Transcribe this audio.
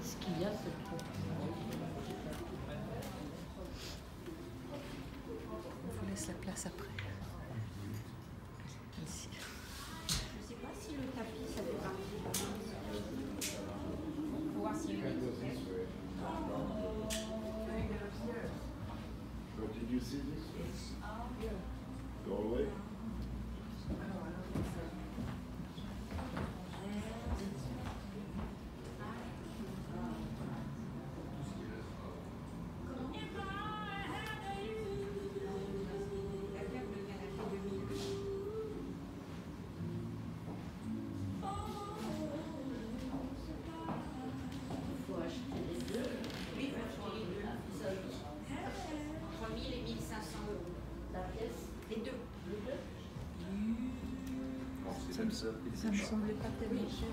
Ce qu'il y après. Ici. Je ne sais pas si le tapis, ça fait partie. Faut voir s'il y a une étiquette. So did you see this? Doorway? La La pièce, Les deux. les deux. Ça me semblait pas tellement cher.